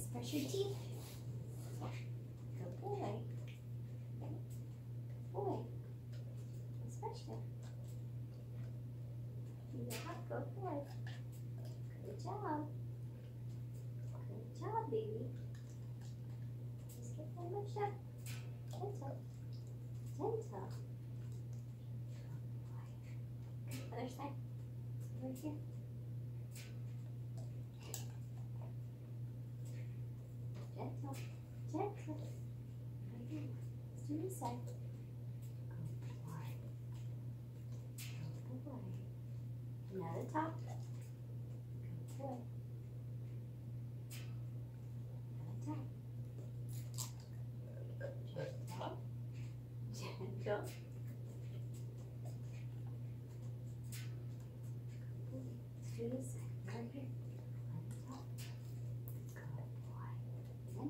Nice, brush your teeth. Good boy. Good boy. Nice brush there. Yeah, good boy. Good job. Good job, baby. Just get that much up. Gentle. Gentle. Other side. Over here. Gentle. Gentle. Let's do this side. Boy. Good boy. Now the top. Boy. Now the top. Gentle. Gentle. Do this side. Right. On the top. Good boy.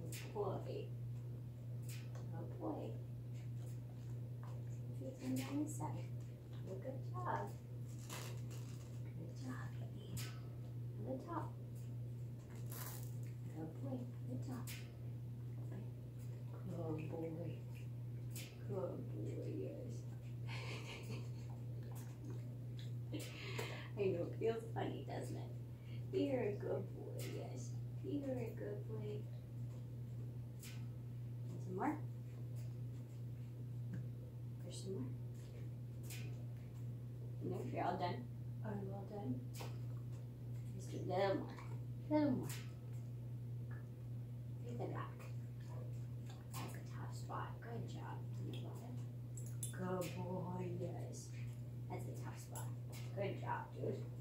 boy. Good boy. On down side. Well, good job. Good job, baby. On the top. Good boy. Good top. Good boy. Good boy, yes. I know, it feels funny, doesn't it? You're a good boy, question mark. And there, you're all done. Are you all done? Just a little more. A little more. Take the back. That's a tough spot. Good job. Good boy, yes. That's a tough spot. Good job, dude.